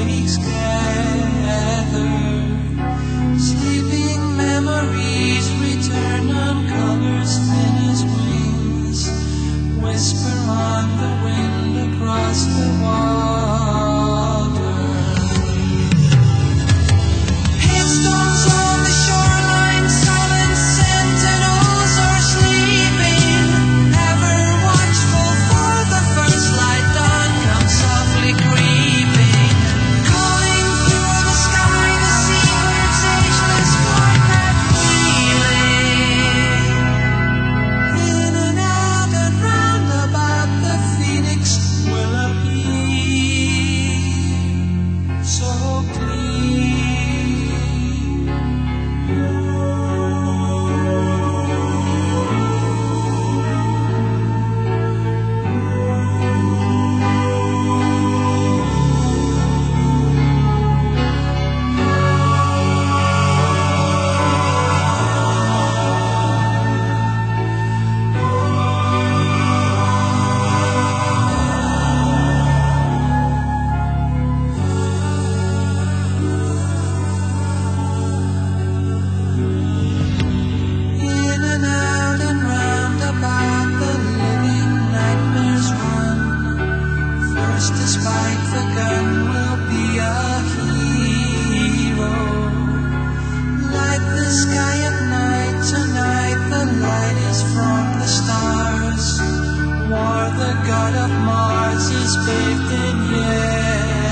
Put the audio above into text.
always gather the god of Mars, is bathed in yellow.